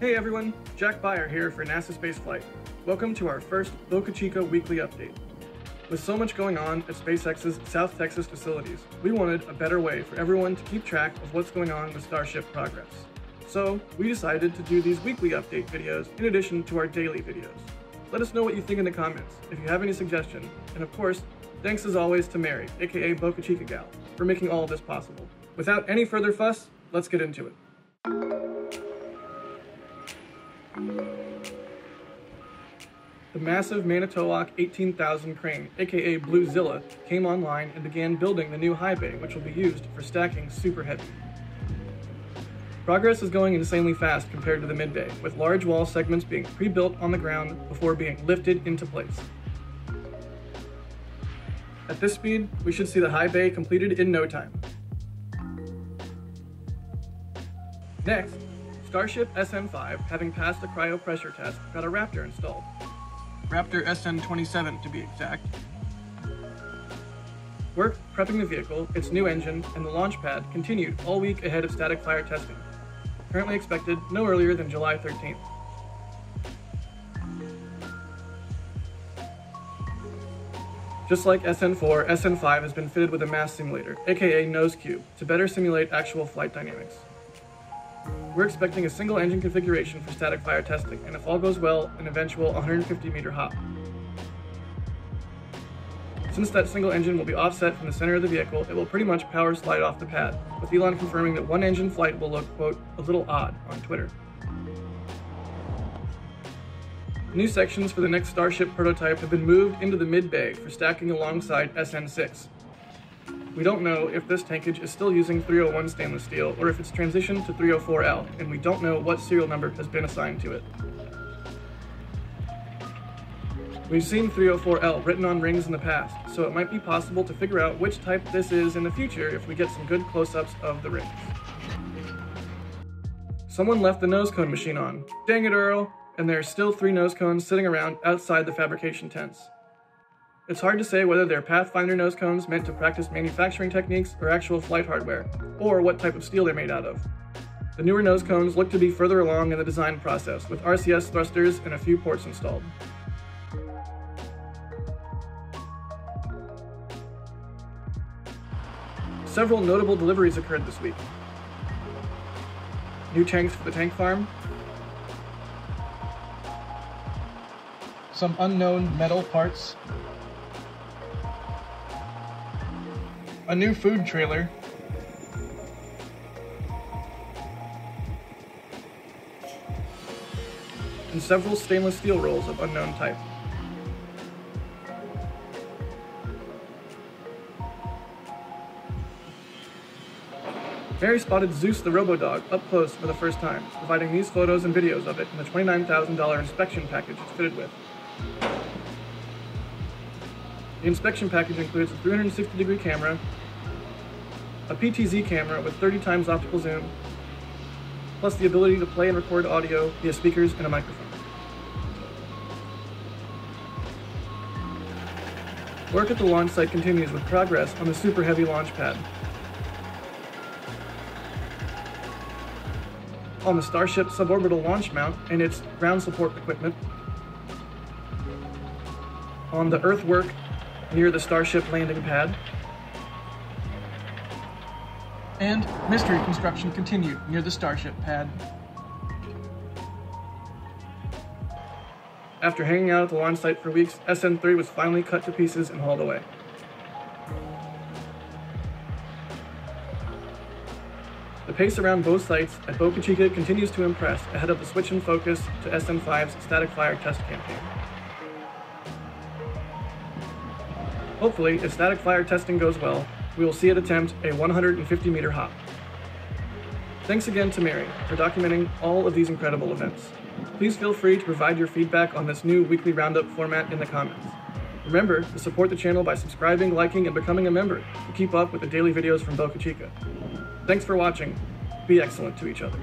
Hey everyone, Jack Beyer here for NASA Spaceflight. Welcome to our first Boca Chica weekly update. With so much going on at SpaceX's South Texas facilities, we wanted a better way for everyone to keep track of what's going on with Starship progress. So, we decided to do these weekly update videos in addition to our daily videos. Let us know what you think in the comments, if you have any suggestions, and of course, thanks as always to Mary, aka Boca Chica Gal, for making all of this possible. Without any further fuss, let's get into it. The massive Manitowoc 18,000 crane, aka Bluezilla, came online and began building the new high bay, which will be used for stacking super heavy. Progress is going insanely fast compared to the mid bay, with large wall segments being pre-built on the ground before being lifted into place. At this speed, we should see the high bay completed in no time. Next, Starship SN5, having passed the cryo pressure test, got a Raptor installed. Raptor SN27 to be exact. Work prepping the vehicle, its new engine, and the launch pad continued all week ahead of static fire testing. Currently expected no earlier than July 13th. Just like SN4, SN5 has been fitted with a mass simulator, aka nose cube, to better simulate actual flight dynamics. We're expecting a single engine configuration for static fire testing, and if all goes well, an eventual 150 meter hop. Since that single engine will be offset from the center of the vehicle, it will pretty much power slide off the pad, with Elon confirming that one engine flight will look, quote, a little odd on Twitter. New sections for the next Starship prototype have been moved into the mid-bay for stacking alongside SN6, we don't know if this tankage is still using 301 stainless steel or if it's transitioned to 304L, and we don't know what serial number has been assigned to it. We've seen 304L written on rings in the past, so it might be possible to figure out which type this is in the future if we get some good close-ups of the rings. Someone left the nose cone machine on. Dang it, Earl! And there are still three nose cones sitting around outside the fabrication tents. It's hard to say whether they're Pathfinder nose cones meant to practice manufacturing techniques or actual flight hardware, or what type of steel they're made out of. The newer nose cones look to be further along in the design process, with RCS thrusters and a few ports installed. Several notable deliveries occurred this week. New tanks for the tank farm, some unknown metal parts a new food trailer. And several stainless steel rolls of unknown type. Mary spotted Zeus the Robodog up close for the first time, providing these photos and videos of it in the $29,000 inspection package it's fitted with. The inspection package includes a 360 degree camera, a PTZ camera with 30 times optical zoom, plus the ability to play and record audio via speakers and a microphone. Work at the launch site continues with progress on the Super Heavy launch pad. On the Starship suborbital launch mount and its ground support equipment. On the earthwork near the Starship landing pad. And mystery construction continued near the Starship pad. After hanging out at the launch site for weeks, SN3 was finally cut to pieces and hauled away. The pace around both sites at Boca Chica continues to impress ahead of the switch in focus to SN5's static fire test campaign. Hopefully, if static fire testing goes well, we will see it attempt a 150 meter hop. Thanks again to Mary for documenting all of these incredible events. Please feel free to provide your feedback on this new weekly roundup format in the comments. Remember to support the channel by subscribing, liking, and becoming a member to keep up with the daily videos from Boca Chica. Thanks for watching. Be excellent to each other.